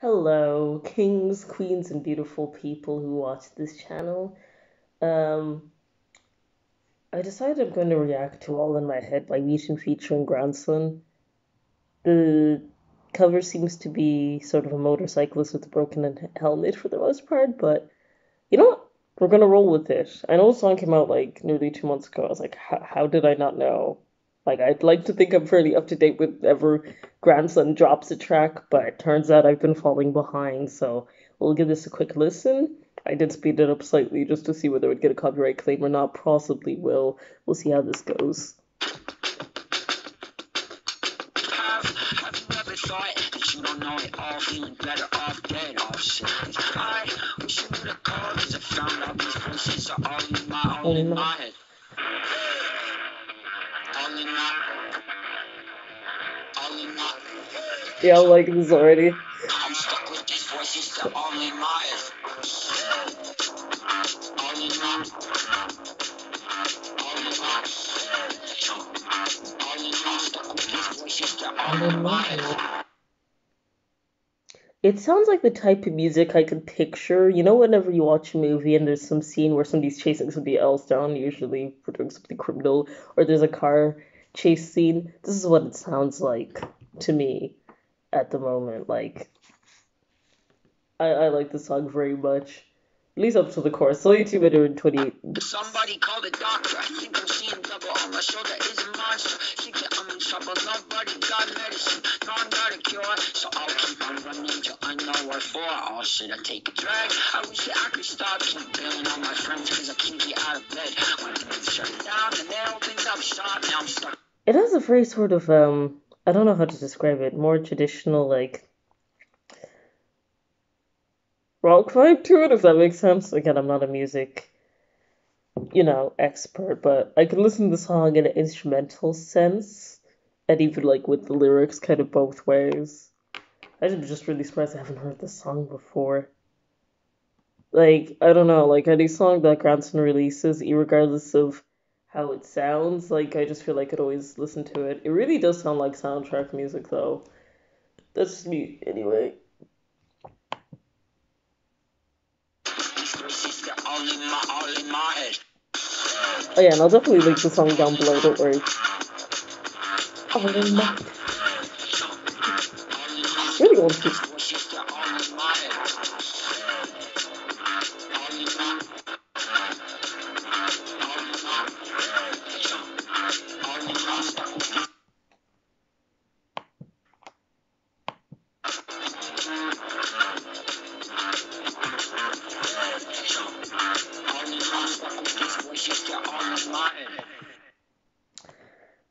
Hello, kings, queens, and beautiful people who watch this channel. Um, I decided I'm going to react to All in My Head by Wheaten featuring Grandson. The cover seems to be sort of a motorcyclist with a broken helmet for the most part, but you know what? We're gonna roll with it. I know the song came out like nearly two months ago. I was like, how did I not know? Like, I'd like to think I'm fairly up to date with ever grandson drops a track, but it turns out I've been falling behind. So we'll give this a quick listen. I did speed it up slightly just to see whether it would get a copyright claim or not. Possibly will. We'll see how this goes. you don't shit. I wish you would have called, cause I these voices are all in my, all in my head. Yeah, I like this already. I'm stuck with these voices that only It sounds like the type of music I could picture. You know, whenever you watch a movie and there's some scene where somebody's chasing somebody else down, usually for doing something criminal, or there's a car chase scene. This is what it sounds like to me at the moment. Like, I, I like the song very much. At least up to the chorus. It's only two minutes and twenty. Somebody call the doctor. I think I'm seeing double on my shoulder is a monster. Think that I'm in trouble. Nobody got medicine. No one got a cure. So I'll keep on running till I know what for. Oh, should I take a drag? I wish that I could stop. Keep bailing on my friends because I can't get out of bed. When things shut down and they opened up shop, now I'm stuck. It has a very sort of um I don't know how to describe it. More traditional, like rock vibe to it, if that makes sense. Again, I'm not a music, you know, expert, but I can listen to the song in an instrumental sense, and even like with the lyrics, kind of both ways. I'm just really surprised I haven't heard this song before. Like, I don't know, like any song that Grandson releases, regardless of how it sounds. Like I just feel like I'd always listen to it. It really does sound like soundtrack music though. That's just me anyway. Oh yeah, and I'll definitely link the song down below, don't worry. All in my really want to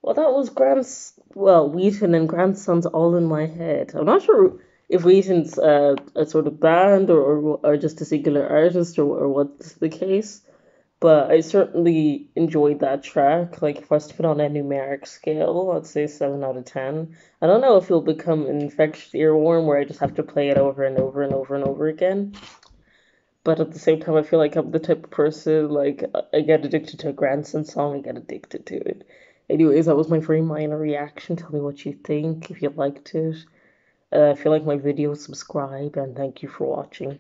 Well, that was Grant's, well, Wheaten and Grandson's all in my head. I'm not sure if Wheaten's uh, a sort of band or, or, or just a singular artist or, or what's the case, but I certainly enjoyed that track. Like, if I was to put on a numeric scale, I'd say 7 out of 10. I don't know if it'll become an infectious earworm where I just have to play it over and over and over and over again but at the same time, I feel like I'm the type of person like I get addicted to a grandson song, I get addicted to it. Anyways, that was my very minor reaction. Tell me what you think if you liked it. Uh, if you like my video, subscribe, and thank you for watching.